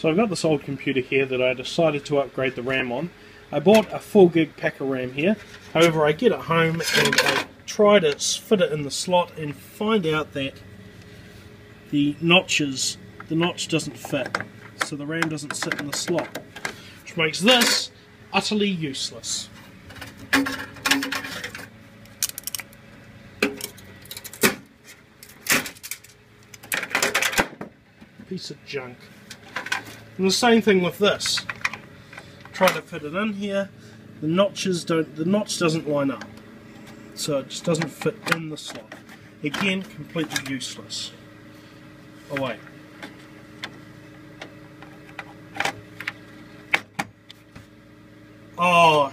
So I've got this old computer here that I decided to upgrade the RAM on. I bought a 4 gig pack of RAM here. However, I get it home and I try to fit it in the slot and find out that the notches, the notch doesn't fit. So the RAM doesn't sit in the slot. Which makes this utterly useless. Piece of junk. And the same thing with this. Try to fit it in here. The notches don't, the notch doesn't line up. So it just doesn't fit in the slot. Again, completely useless. Away. Oh. Oh,